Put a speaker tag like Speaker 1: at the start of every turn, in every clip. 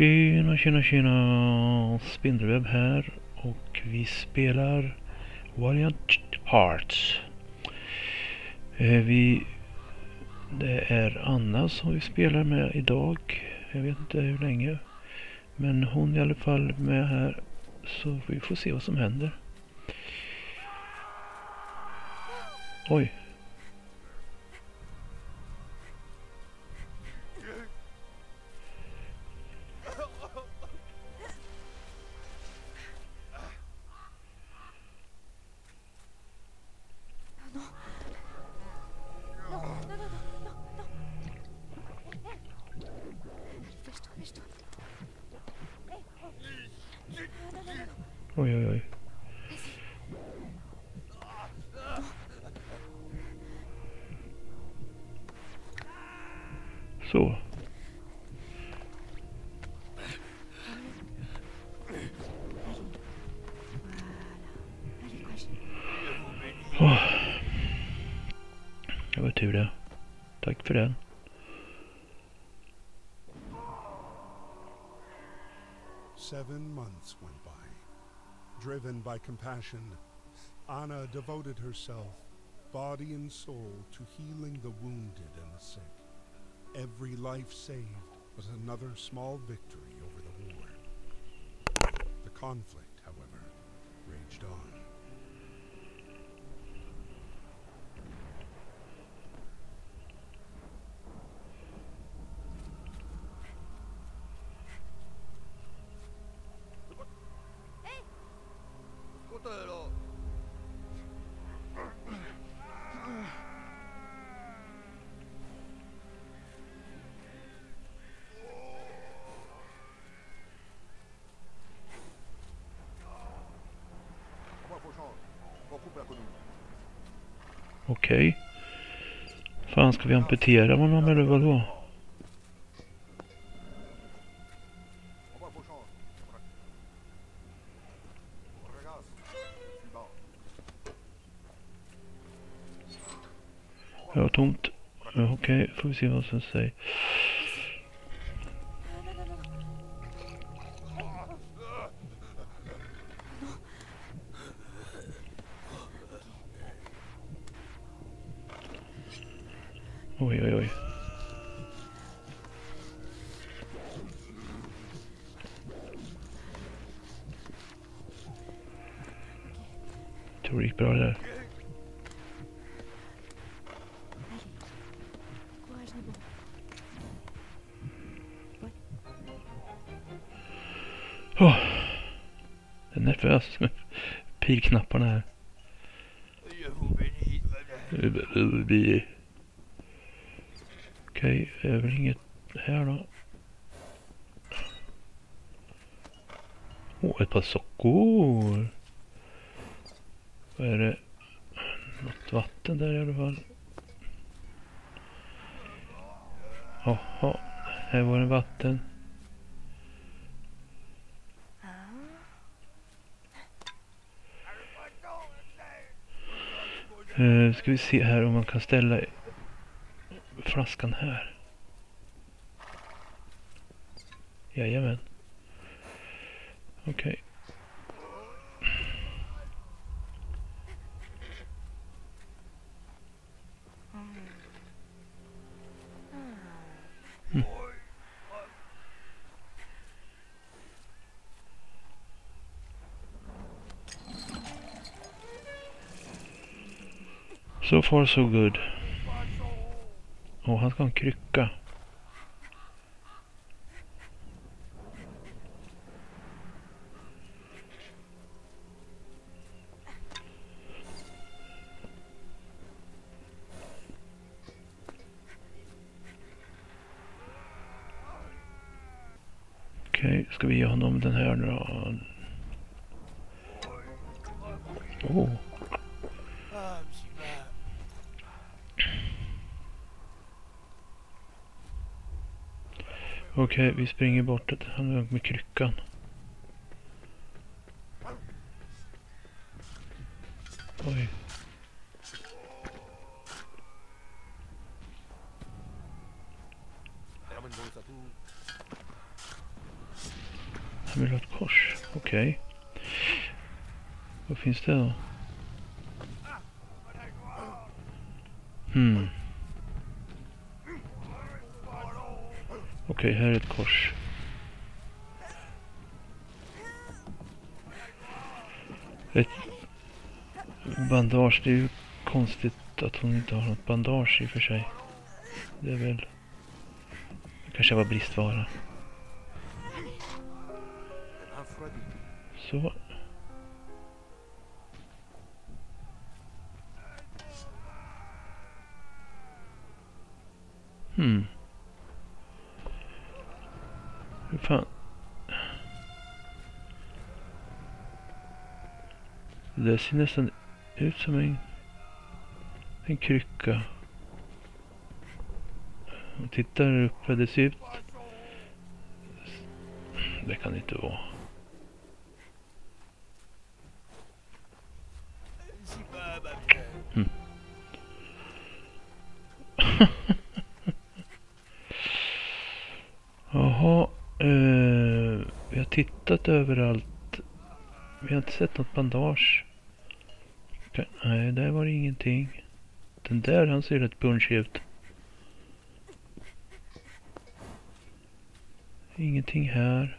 Speaker 1: Tjena, tjena, tjena! Spindelwebb här och vi spelar Valiant Hearts. Eh, vi, det är Anna som vi spelar med idag. Jag vet inte hur länge. Men hon är i alla fall med här. Så vi får se vad som händer. Oj, Det var tur det. Tack för den.
Speaker 2: Seven months went by. Driven by compassion, Anna devoted herself, body and soul, to healing the wounded and the sick. Every life saved was another small victory over the war. The conflict, however, raged on.
Speaker 1: Okej. Fan, ska vi amputera honom eller vadå? har tomt. Okej, Okej, får vi se vad som säger. Uh, ska vi se här om man kan ställa flaskan här. Jajamän. Okej. Okay. Far so good. Åh, han ska ha en krycka. Okej, vi springer bort. Han är med kryckan. Oj. kors. Okej. Vad finns det då? Hmm. Okej, här är ett kors. Ett bandage. Det är ju konstigt att hon inte har något bandage i och för sig. Det är väl... Det kanske var bristvara. Så. Hmm. Det där ser nästan ut som en, en krycka. Och titta där uppe, det ser ut... Det kan det inte vara. Mm. Jaha, eh, vi har tittat överallt. Vi har inte sett något bandage. Nej, där var det ingenting. Den där, han ser rätt punchig ut. Ingenting här.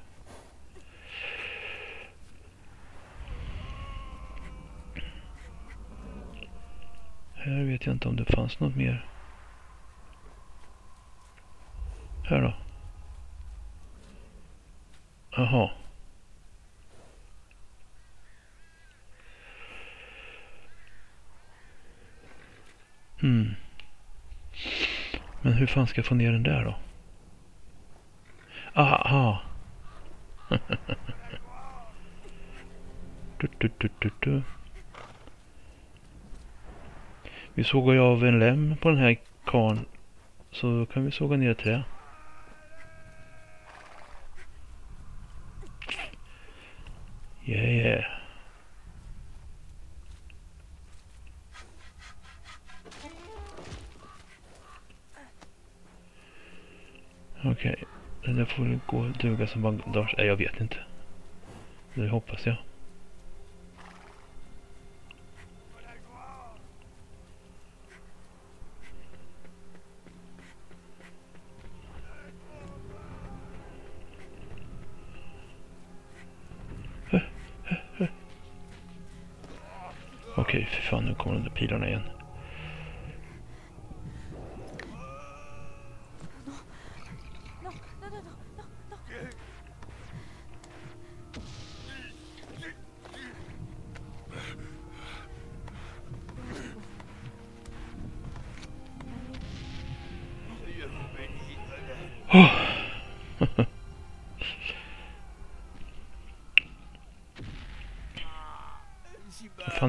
Speaker 1: Här vet jag inte om det fanns något mer. Här då. Jaha. Hmm. Men hur fan ska jag få ner den där då? Aha! du, du, du, du, du. Vi sågar ju av en lem på den här karn Så då kan vi såga ner ett trä. Okej, okay. den där får gå duga som bandage. Nej, jag vet inte. Det hoppas jag.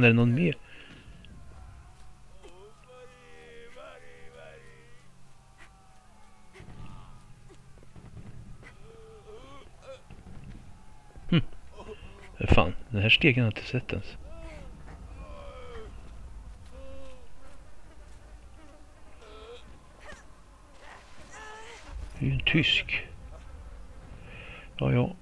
Speaker 1: Fan, är det någon mer? Hm. Fan, den här stegen har jag inte sett ens. Det är ju en tysk. Ja, ja.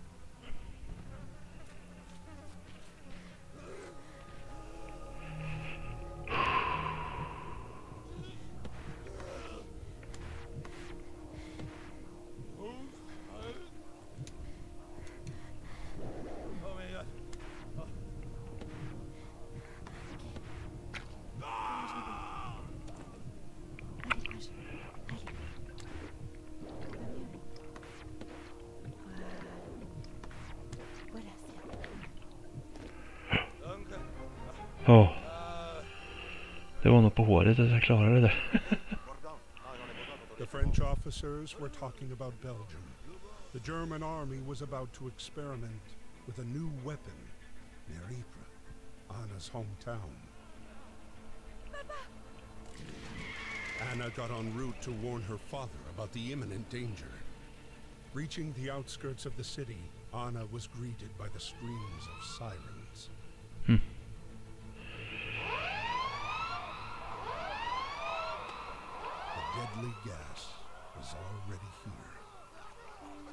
Speaker 1: Jag klarade det där.
Speaker 2: The French officers were talking about Belgium. The German army was about to experiment with a new weapon near Ypres, Anna's hometown. Anna got en route to warn her father about the imminent danger. Reaching the outskirts of the city, Anna was greeted by the screams of sirens.
Speaker 1: Hmm.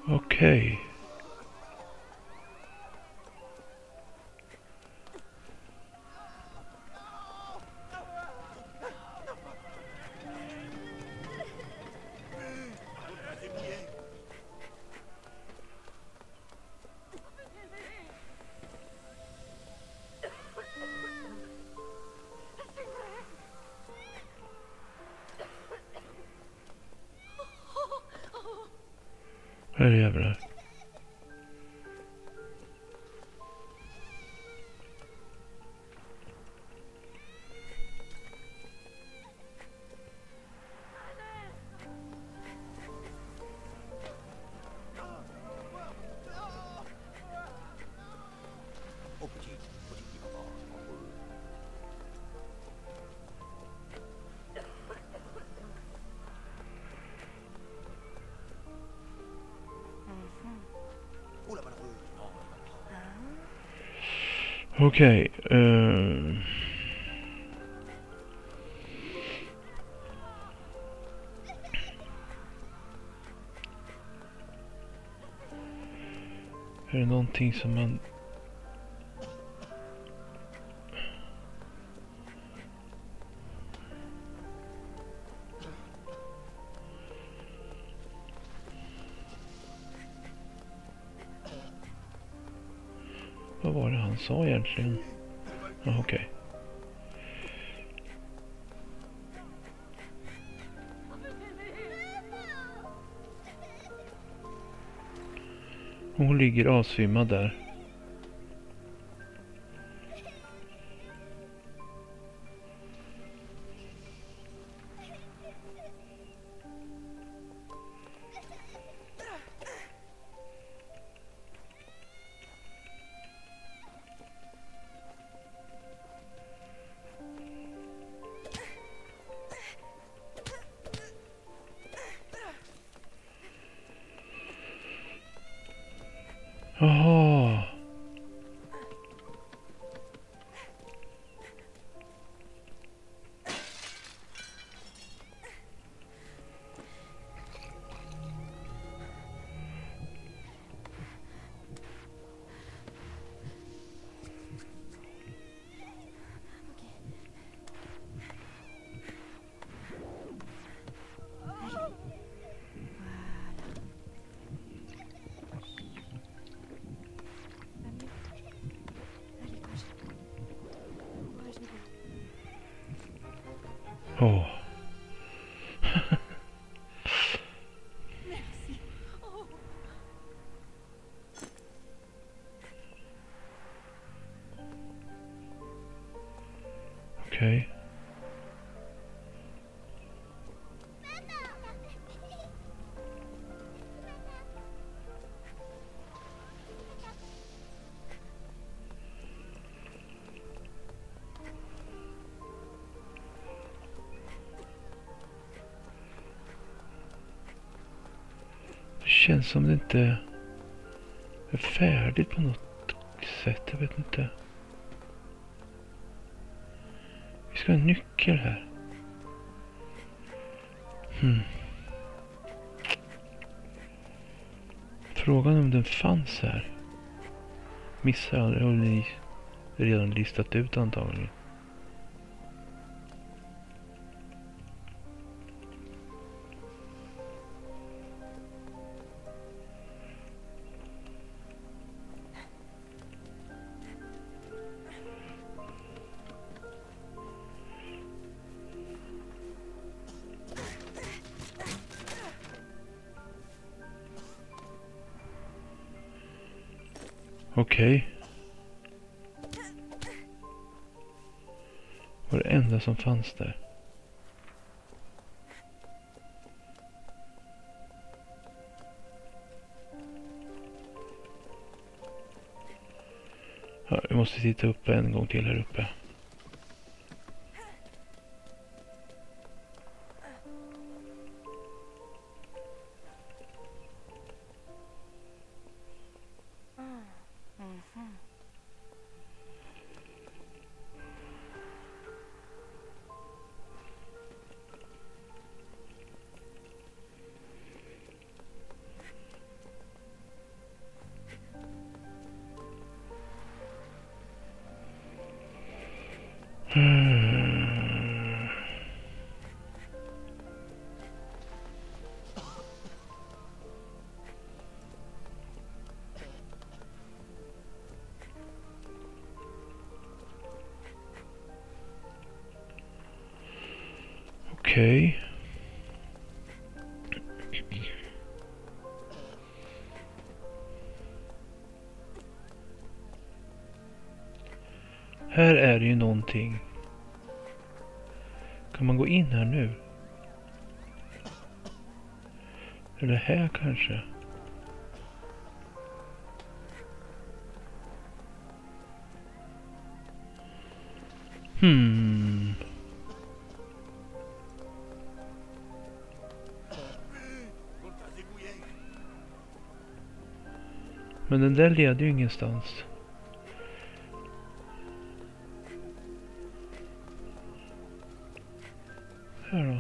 Speaker 2: Okay.
Speaker 1: Okej. eh, Är det någonting som man... egentligen? Ja, okej. Okay. Hon ligger avsvimmad där. Åh. Känns som det inte är färdigt på något sätt. Jag vet inte. Vi ska ha en nyckel här. Hmm. Frågan om den fanns här. Missar jag aldrig. Har ni redan listat ut antagligen. Som fanns där. Ja, vi måste titta upp en gång till här uppe. Okej. Här är det ju någonting. Kan man gå in här nu? Eller här kanske? Hmm. Men den där leder ju ingenstans. Här då.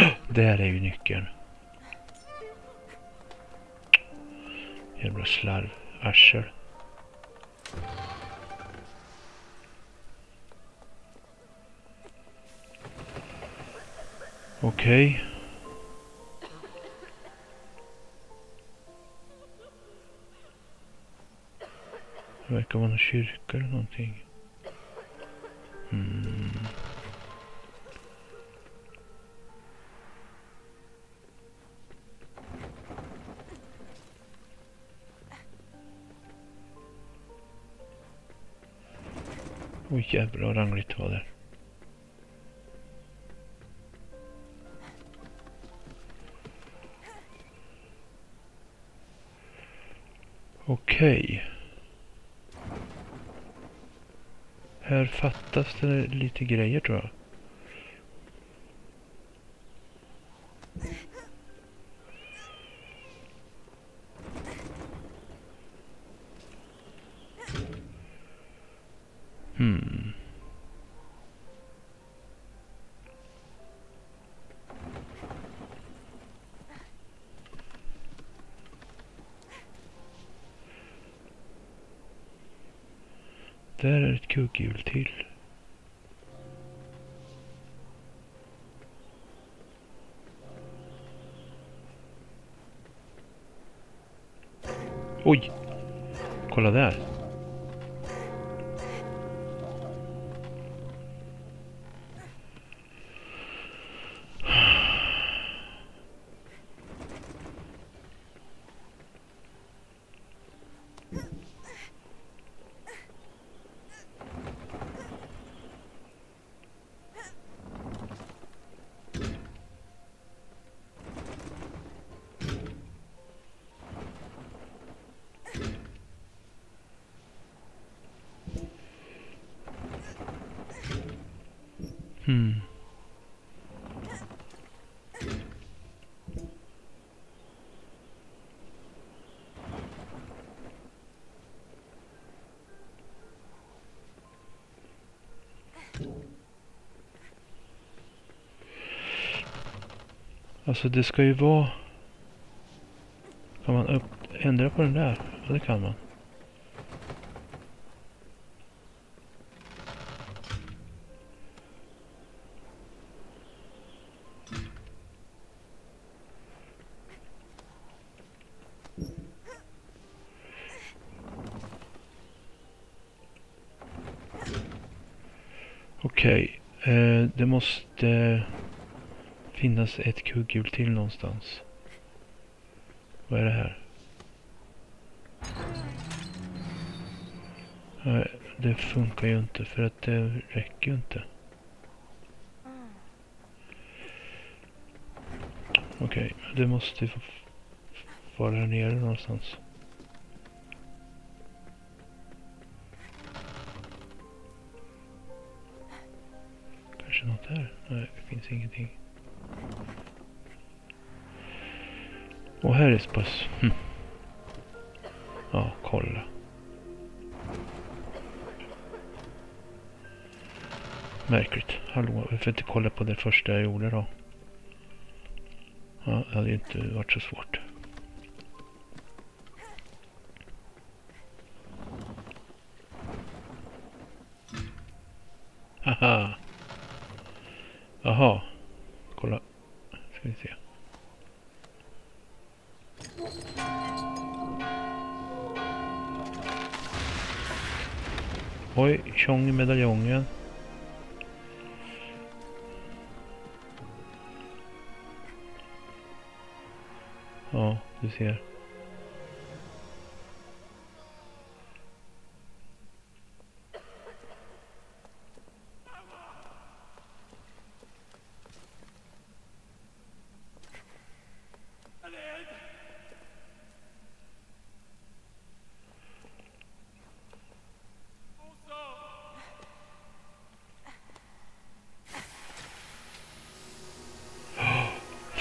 Speaker 1: Där är ju nyckeln. Jävla slarv. Arsel. Okej. Det verkar vara någon kyrka eller någonting. Mm. Oj jävlar vad rangligt det var där. Okej. Här fattas det lite grejer tror jag. Hmm. Där är ett kugghjul till. Oj! Kolla där. Alltså det ska ju vara... Kan man upp, ändra på den där? Ja det kan man. Okej, eh, det måste finnas ett kugghjul till någonstans. Vad är det här? Nej, det funkar ju inte för att det räcker ju inte. Okej, det måste få vara här nere någonstans. Kanske något här? Nej, det finns ingenting. Och här är spass. Hm. Ja, kolla. Märkligt. Hallå, varför inte kolla på det första jag gjorde då? Ja, det hade ju inte varit så svårt.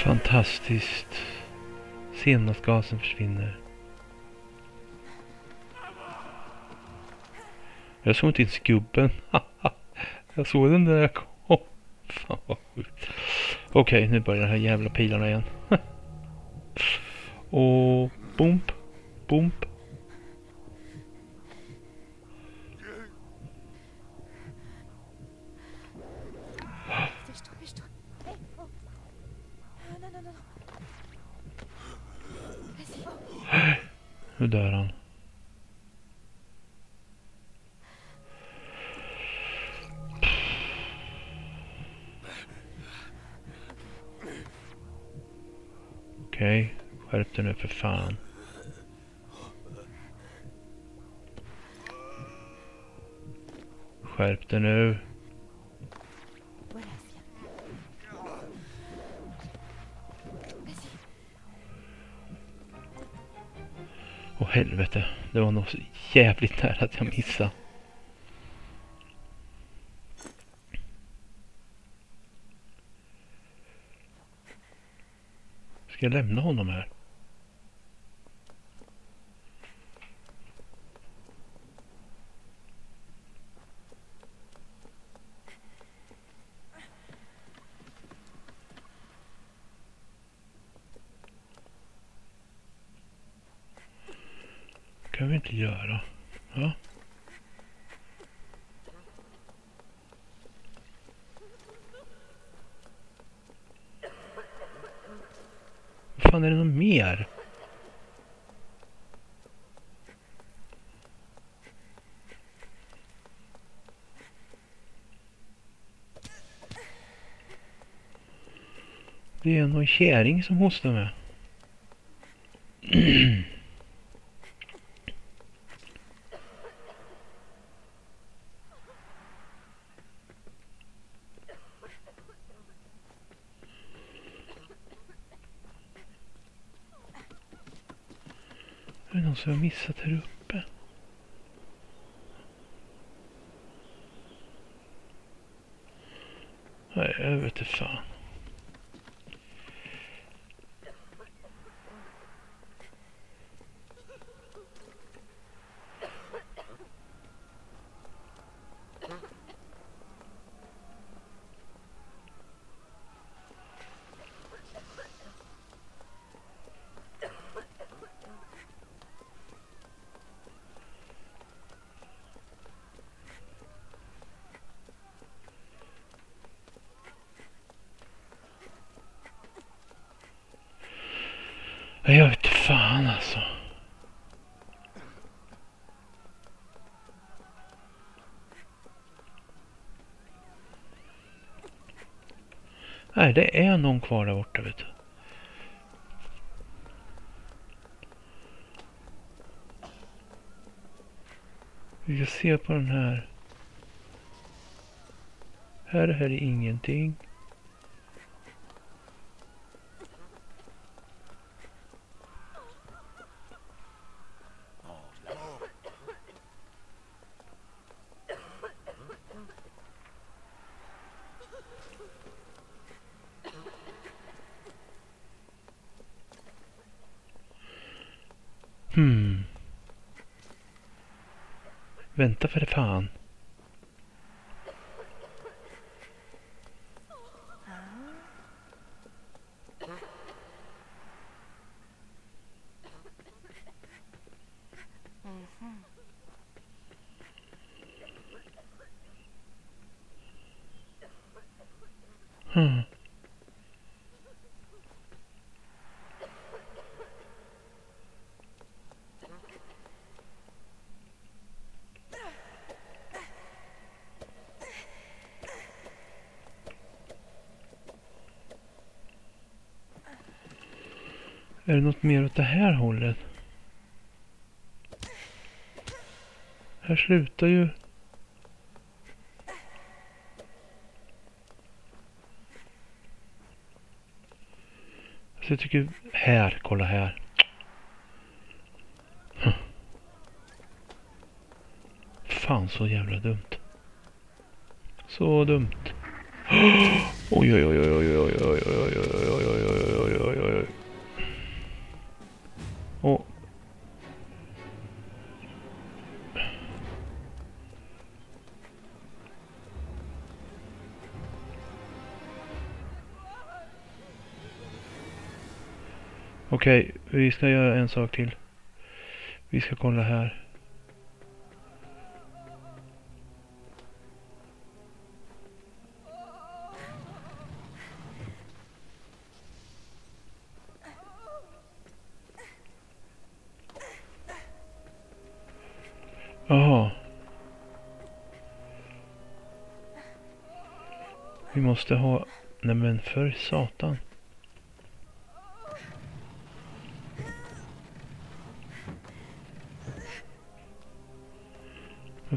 Speaker 1: Fantastiskt. Senapsgasen försvinner. Jag såg inte ens gubben. jag såg den där jag kom. Fan vad sjukt. Okej, nu börjar de här jävla pilarna igen. Och bump, bump. Jävligt nära att jag missade. Ska jag lämna honom här? kan vi inte göra. Ja. Vad fan är det något mer? Det är någon kärring som hostar med. Är det någon som har missat här uppe? Nej, jag vet inte fan. Nej, Jag vet inte fan alltså. Nej, det är någon kvar där borta vet du. Vi ska se på den här. Här är det ingenting. Hmm. Vänta för fan. Är det något mer åt det här hållet? Här slutar ju... Alltså jag tycker... Här, kolla här. Fan så jävla dumt. Så dumt. Oj, oj, oj, oj, oj, oj. Okej, vi ska göra en sak till. Vi ska kolla här. Jaha. Vi måste ha... Nej men för satan.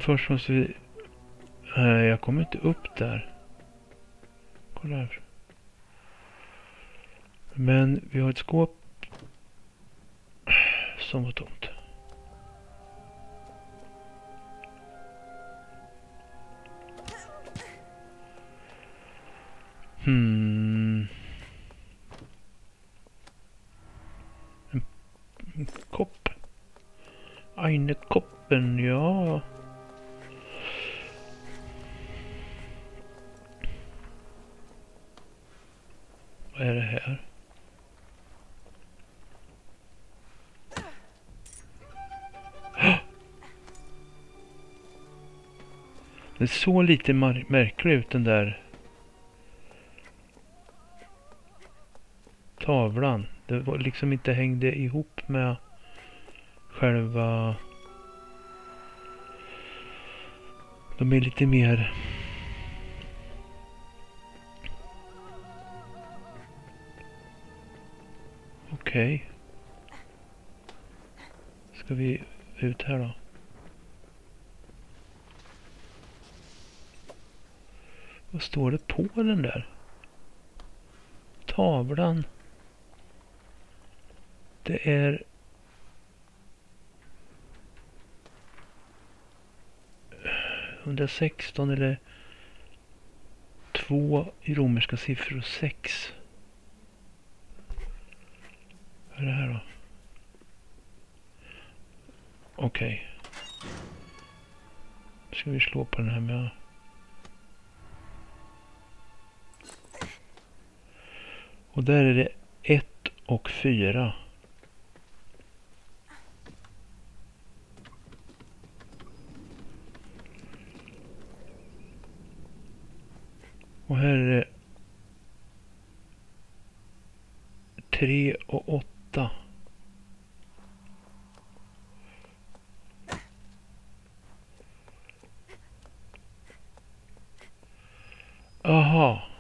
Speaker 1: Först måste vi... Nej, jag kommer inte upp där. Kolla här. Men vi har ett skåp som var tomt. Hmm. En, en kopp. Eine koppen, ja. Den såg lite märklig ut den där tavlan. Det var liksom inte hängde ihop med själva... De är lite mer... Okej. Okay. Ska vi ut här då? Vad står det på den där? Tavlan. Det är ...116 eller... två i romerska siffror och. Vad är det här då? Okej. Okay. Ska vi slå på den här med... Och där är det 1 och 4. Och här är det 3 och 8. Aha.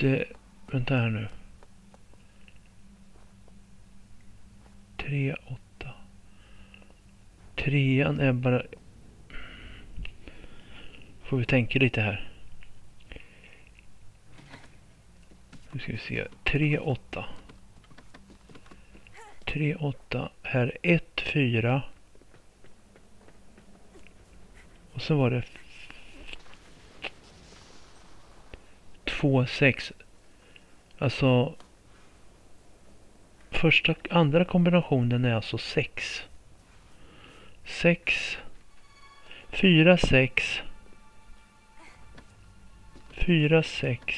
Speaker 1: Det, eh, vänta här nu. Tre, åtta. Trean är bara Får vi tänka lite här. Nu ska vi se. 3, 8. 3, 8. Här 1, 4. Och så var det 2, 6. Alltså första, andra kombinationen är alltså 6. 6, 4, 6, 4, 6,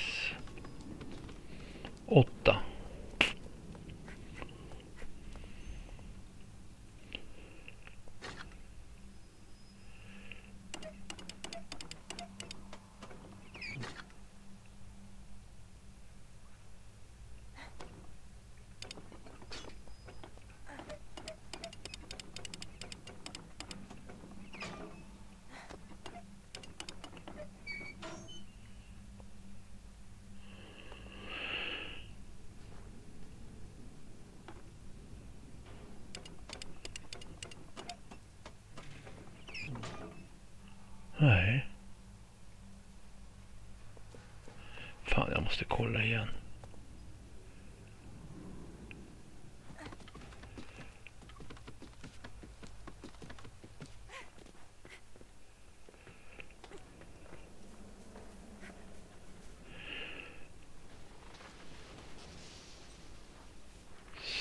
Speaker 1: 8.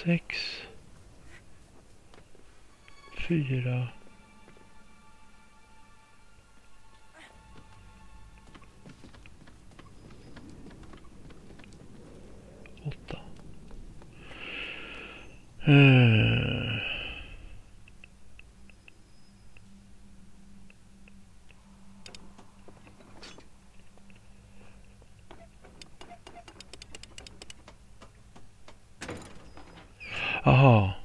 Speaker 1: Sex. Fyra. åtta. Eh. Aha.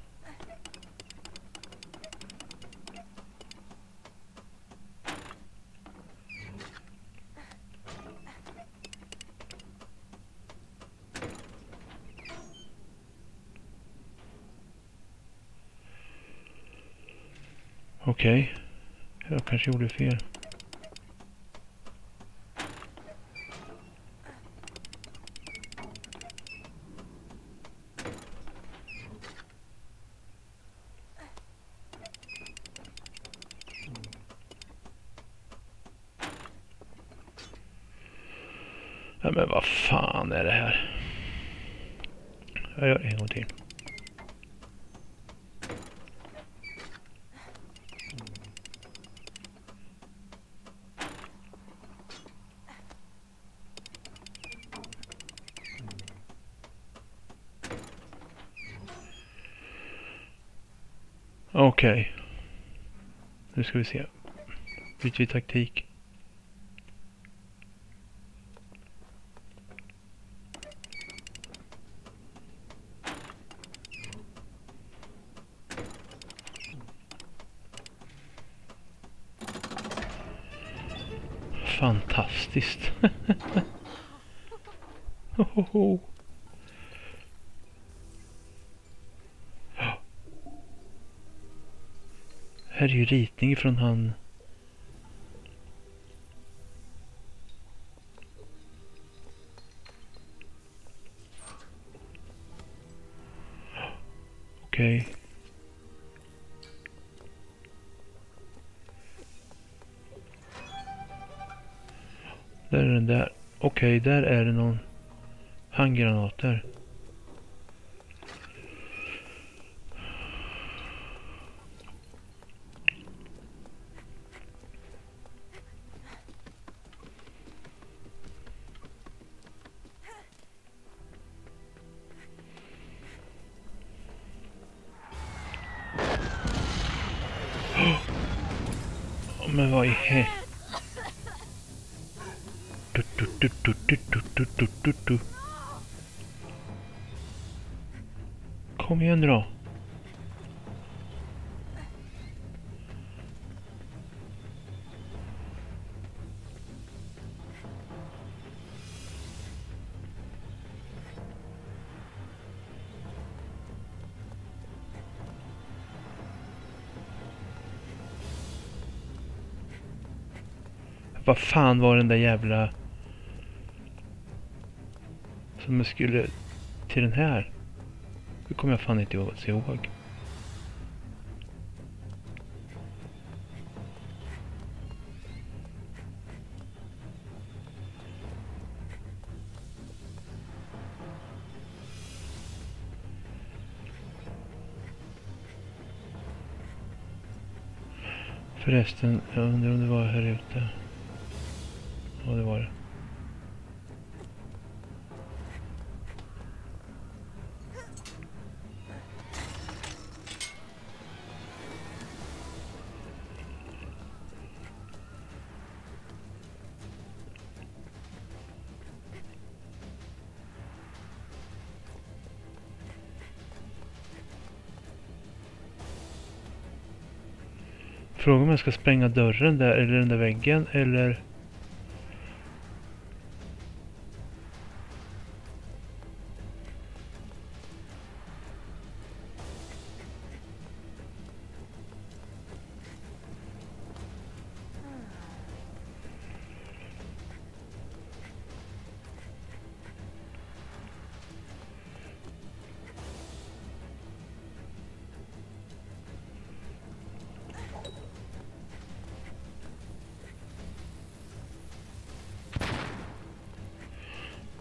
Speaker 1: Okej. Jag kanske gjorde fel. Ja, men vad fan är det här? Jag gör en gång till. Okej. Nu ska vi se. Byter vi taktik. Fantastiskt. Hohoho. Här är ju ritning från han... Okej. Där är den där. Okej, där är det någon handgranat Vad fan var den där jävla... Som jag skulle till den här. Det kommer jag fan inte ihåg- se ihåg. Förresten, jag undrar om det var här ute. Ja, det var det. Frågan om jag ska spränga dörren där eller den där väggen eller...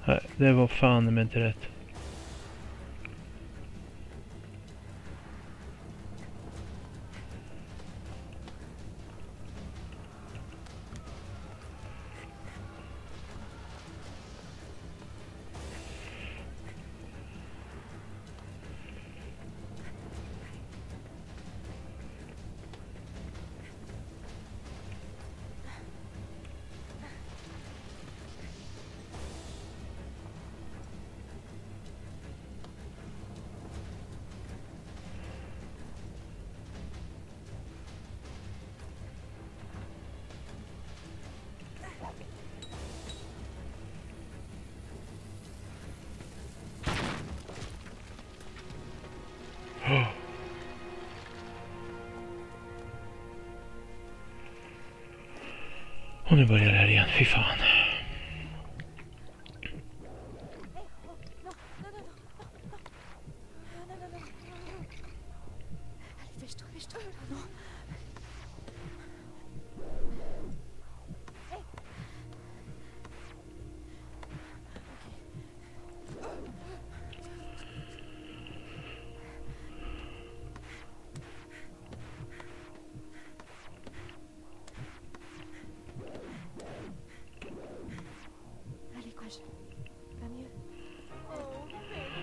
Speaker 1: Nej, det var fan men inte rätt. Nu börjar det här igen. Fy fan.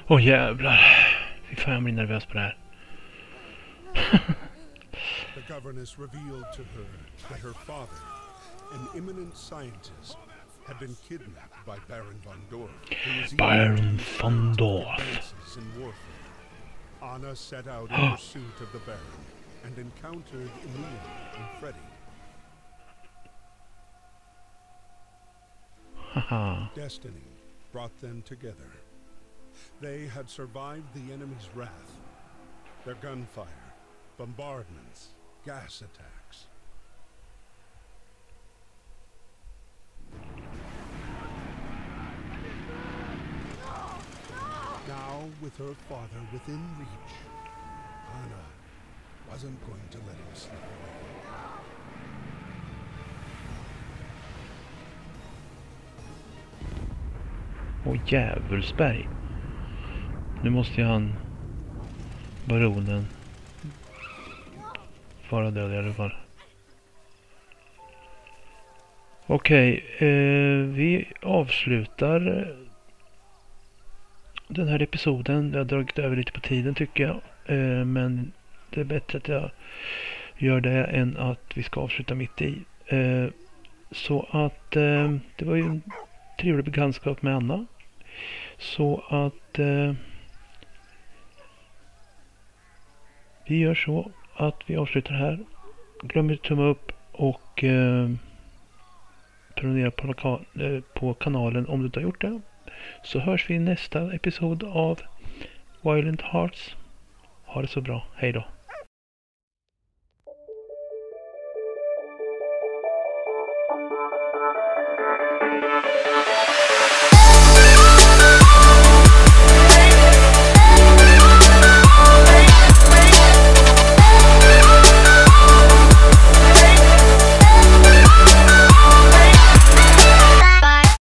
Speaker 1: Åh jävlar. Fy fan jag blir nervös på det här.
Speaker 2: The governess revealed to her that her father, an eminent scientist, had been kidnapped by Baron von Dorf, who was eager
Speaker 1: Baron von Dorf.
Speaker 2: advances in warfare. Anna set out in pursuit of the Baron and encountered Emil and Freddy.
Speaker 1: Haha.
Speaker 2: Destiny brought them together. They had survived the enemy's wrath. Their gunfire, bombardments, gas attacks. Now, with her father within reach, Anna wasn't going to let him slip away.
Speaker 1: Djävulsberg. Nu måste ju han, baronen, vara död i alla fall. Okej, eh, vi avslutar eh, den här episoden. Jag har dragit över lite på tiden tycker jag. Eh, men det är bättre att jag gör det än att vi ska avsluta mitt i. Eh, så att eh, det var ju en trevlig bekantskap med Anna. Så att eh, vi gör så att vi avslutar här. Glöm inte tumma upp och eh, prenumerera på, eh, på kanalen om du inte har gjort det. Så hörs vi i nästa episod av Violent Hearts. Ha det så bra. Hej då.